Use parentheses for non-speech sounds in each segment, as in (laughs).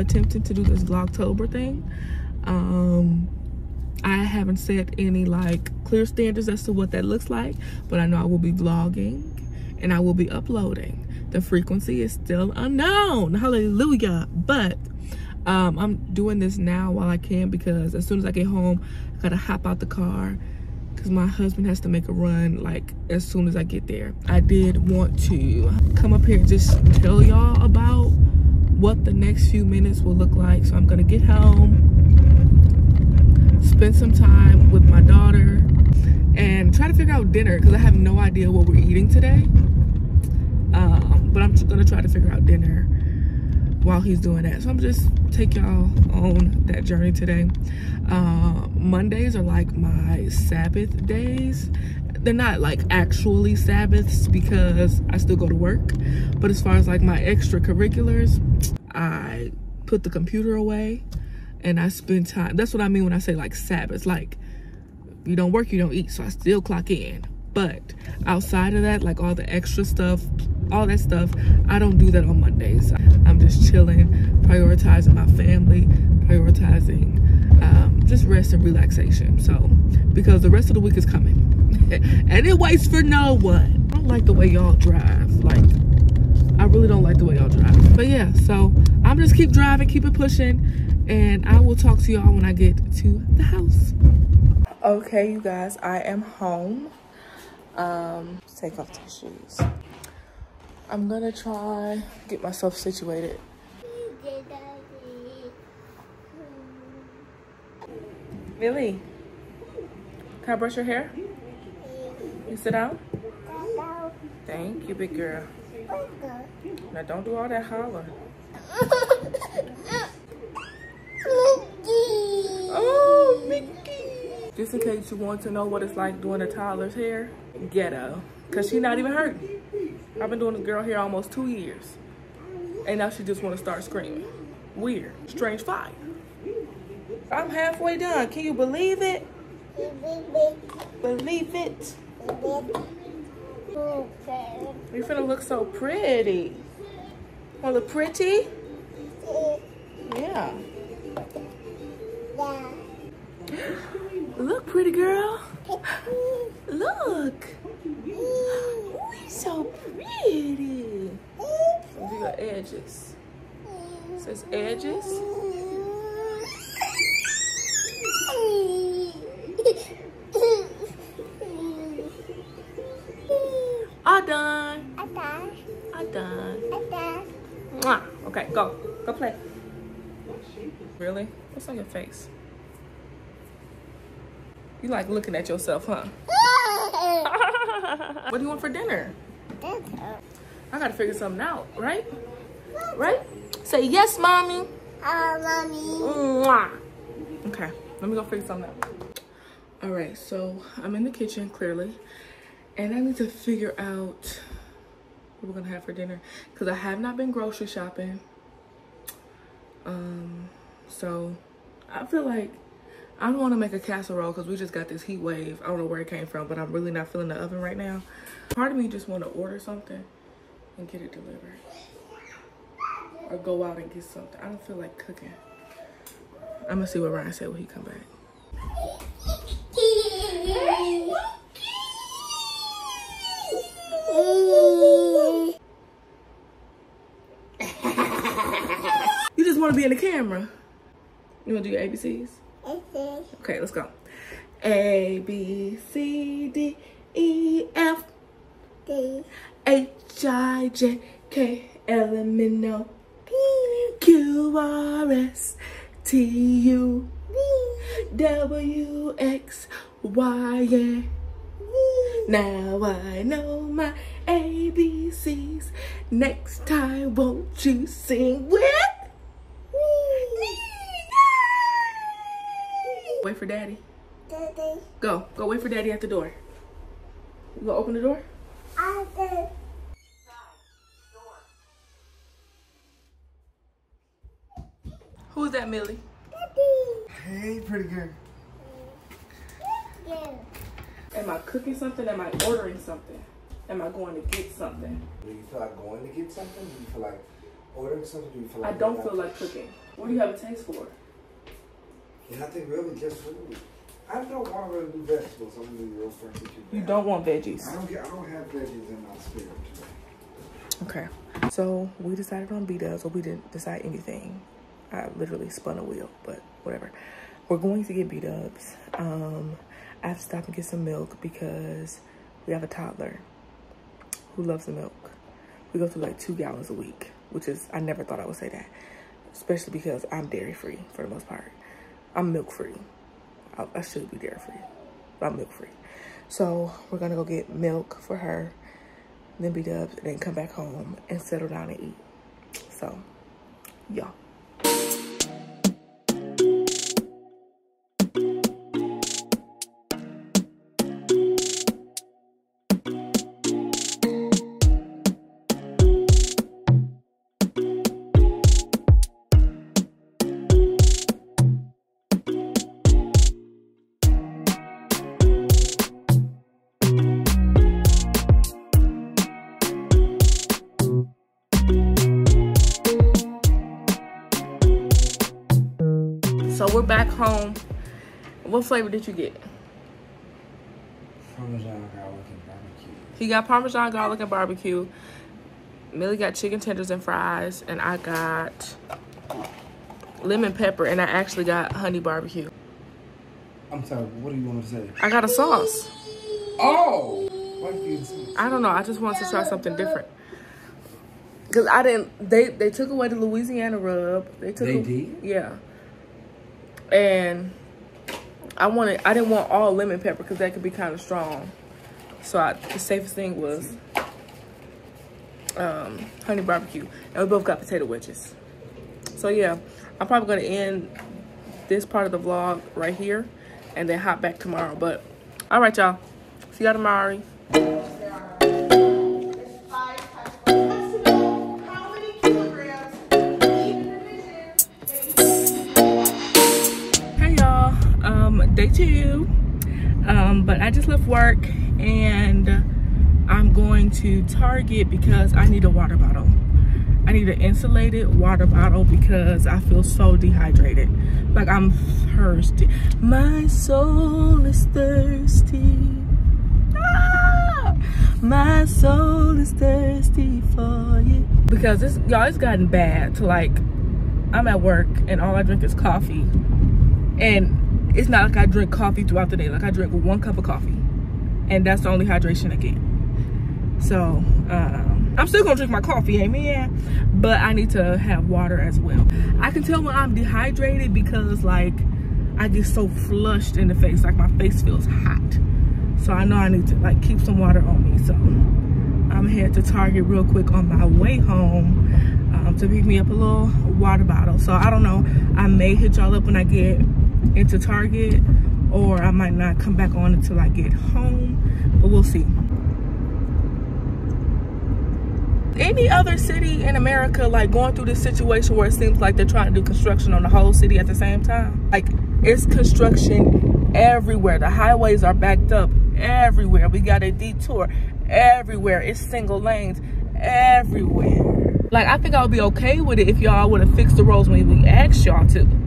Attempting to do this Vlogtober thing. Um, I haven't set any like clear standards as to what that looks like, but I know I will be vlogging and I will be uploading. The frequency is still unknown. Hallelujah. But um, I'm doing this now while I can because as soon as I get home, I gotta hop out the car because my husband has to make a run like as soon as I get there. I did want to come up here and just tell y'all about what the next few minutes will look like. So I'm gonna get home, spend some time with my daughter, and try to figure out dinner because I have no idea what we're eating today. Um, but I'm gonna try to figure out dinner while he's doing that. So I'm just take y'all on that journey today. Uh, Mondays are like my Sabbath days. They're not like actually Sabbaths because I still go to work. But as far as like my extracurriculars, I put the computer away and I spend time. That's what I mean when I say like Sabbaths. Like you don't work, you don't eat. So I still clock in. But outside of that, like all the extra stuff, all that stuff, I don't do that on Mondays. I'm just chilling, prioritizing my family, prioritizing um, just rest and relaxation. So, because the rest of the week is coming. (laughs) and it waits for no one. I don't like the way y'all drive. Like, I really don't like the way y'all drive. But yeah, so I'm just keep driving, keep it pushing, and I will talk to y'all when I get to the house. Okay, you guys, I am home. Um, take off the shoes. I'm gonna try get myself situated. Millie, can I brush your hair? You sit down? Thank you, big girl. Now don't do all that holler. oh, Mickey. Just in case you want to know what it's like doing a toddler's hair, ghetto. Cause she's not even hurting. I've been doing this girl hair almost two years. And now she just want to start screaming. Weird. Strange fire. I'm halfway done. Can you believe it? believe it? Believe it. You're gonna look so pretty. Wanna look pretty? Yeah. Look, pretty girl. Look. Ooh, so pretty. Do your edges. It says edges. All done. I done. All done. I done. Mwah. Okay, go. Go play. Really? What's on your face? You like looking at yourself, huh? (laughs) what do you want for dinner? I gotta figure something out, right? Right? Say yes, mommy. Oh, mommy. Mwah. Okay, let me go figure something out. All right, so I'm in the kitchen clearly, and I need to figure out what we're gonna have for dinner because I have not been grocery shopping. Um, so I feel like I don't want to make a casserole because we just got this heat wave. I don't know where it came from, but I'm really not feeling the oven right now. Part of me just want to order something and get it delivered. Or go out and get something. I don't feel like cooking. I'm going to see what Ryan said when he come back. You just want to be in the camera. You want to do your ABCs? Okay, let's go. A, B, C, D, E, F, H, I, J, K, L, M, N, O, P, Q, R, S, T, U, W, X, Y, and now I know my ABCs. Next time, won't you sing with? Wait for daddy. Daddy. Go. Go wait for daddy at the door. You gonna open the door? Who's that, Millie? Hey, pretty girl. Am I cooking something? Am I ordering something? Am I going to get something? Do you feel like going to get something? Do you feel like ordering something Do you feel like I don't you feel like cooking. What do you have a taste for? I think really just food. I don't want to really do vegetables. I'm gonna be real frank with you. You don't want I veggies. don't get. I don't have veggies in my spirit today. Okay. So we decided on B dubs, or we didn't decide anything. I literally spun a wheel, but whatever. We're going to get B dubs. Um, I have to stop and get some milk because we have a toddler who loves the milk. We go through like two gallons a week, which is I never thought I would say that, especially because I'm dairy free for the most part. I'm milk free. I, I should be dairy free, I'm milk free. So we're gonna go get milk for her then B dubs, and then come back home and settle down and eat. So, yeah. Home. What flavor did you get? Parmesan garlic and barbecue. He got Parmesan garlic and barbecue. Millie got chicken tenders and fries, and I got lemon pepper, and I actually got honey barbecue. I'm sorry. What do you want to say? I got a sauce. Oh. Why did you say? I don't know. I just wanted to try something different. Cause I didn't. They they took away the Louisiana rub. They took. They a- did? Yeah. And I wanted. I didn't want all lemon pepper because that could be kind of strong. So I, the safest thing was um, honey barbecue, and we both got potato wedges. So yeah, I'm probably gonna end this part of the vlog right here, and then hop back tomorrow. But all right, y'all. See y'all tomorrow. Day two. Um, but I just left work and I'm going to Target because I need a water bottle. I need an insulated water bottle because I feel so dehydrated. Like I'm thirsty. My soul is thirsty. Ah! My soul is thirsty for you. Because it's y'all, it's gotten bad to like I'm at work and all I drink is coffee. And it's not like I drink coffee throughout the day. Like I drink one cup of coffee. And that's the only hydration I get. So um, I'm still gonna drink my coffee, amen. But I need to have water as well. I can tell when I'm dehydrated because like I get so flushed in the face, like my face feels hot. So I know I need to like keep some water on me. So I'm headed to Target real quick on my way home um, to pick me up a little water bottle. So I don't know. I may hit y'all up when I get into Target or I might not come back on until I get home. But we'll see. Any other city in America like going through this situation where it seems like they're trying to do construction on the whole city at the same time? Like it's construction everywhere. The highways are backed up everywhere. We got a detour everywhere. It's single lanes everywhere. Like I think I'll be okay with it if y'all would have fixed the roads when we asked y'all to.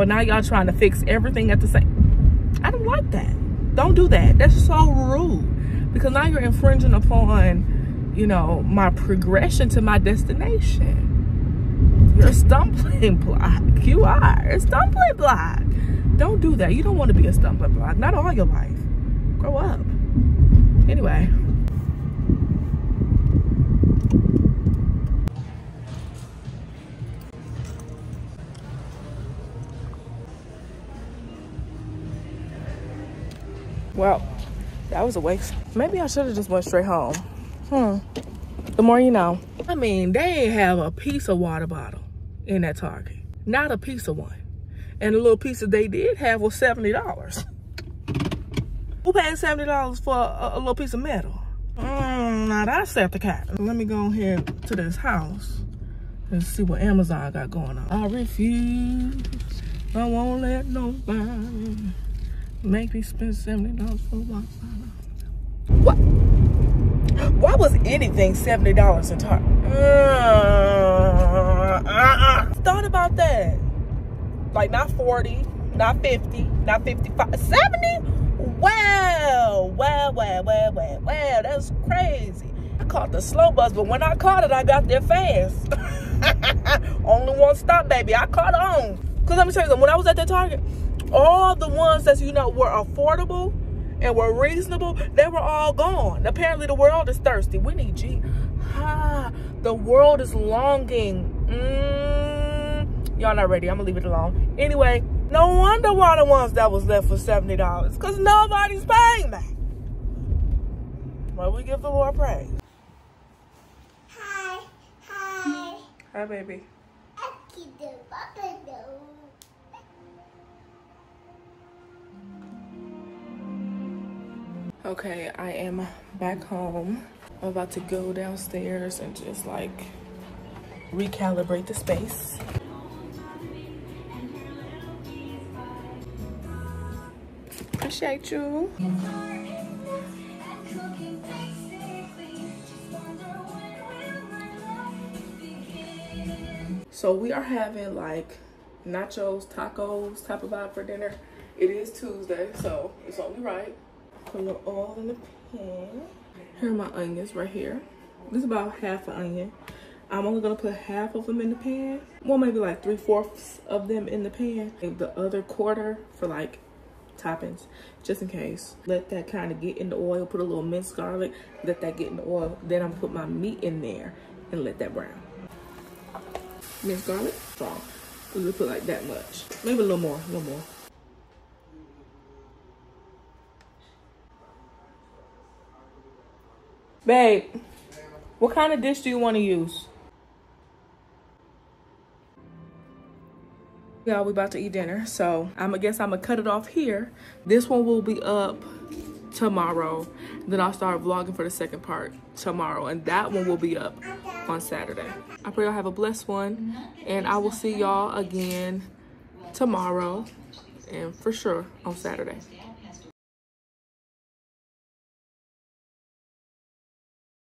But now y'all trying to fix everything at the same. I don't like that. Don't do that. That's so rude. Because now you're infringing upon, you know, my progression to my destination. You're a stumbling (laughs) block. You are a stumbling block. Don't do that. You don't want to be a stumbling block. Not all your life. Grow up. Anyway. Well, that was a waste. Maybe I should have just went straight home. Hmm. The more you know. I mean, they ain't have a piece of water bottle in that Target. Not a piece of one. And the little piece pieces they did have was $70. Who paid $70 for a, a little piece of metal? Mm, now that's at the cat. Let me go ahead to this house and see what Amazon got going on. I refuse. I won't let nobody make me spend $70 for one. What? Why was anything seventy dollars in Target? Uh, uh-uh. Thought about that. Like not forty, not fifty, not fifty-five, seventy. Wow, wow, wow, wow, wow, wow. That's crazy. I caught the slow bus, but when I caught it, I got there fast. (laughs) Only one stop, baby. I caught on. Cause let me tell you something. When I was at the Target, all the ones that you know were affordable and were reasonable, they were all gone. Apparently, the world is thirsty. We need G. Ah, the world is longing. Mm, y'all not ready. I'm gonna leave it alone. Anyway, no wonder why the ones that was left for seventy dollars, cause nobody's paying that. Well, we give the Lord praise. Hi, hi. Hi, baby. Okay, I am back home. I'm about to go downstairs and just like recalibrate the space. Appreciate you. So we are having like nachos, tacos type of vibe for dinner. It is Tuesday, so it's only right. Put a little oil in the pan. Here are my onions right here. This is about half an onion. I'm only gonna put half of them in the pan. Well, maybe like three fourths of them in the pan. The other quarter for like toppings, just in case. Let that kind of get in the oil. Put a little minced garlic. Let that get in the oil. Then I'm put my meat in there and let that brown. Minced garlic, strong. We're put like that much. Maybe a little more, a little more. Babe, what kind of dish do you want to use? Y'all, we about to eat dinner, so I'm guess I'm gonna cut it off here. This one will be up tomorrow. Then I'll start vlogging for the second part tomorrow, and that one will be up on Saturday. I pray y'all have a blessed one, and I will see y'all again tomorrow, and for sure on Saturday.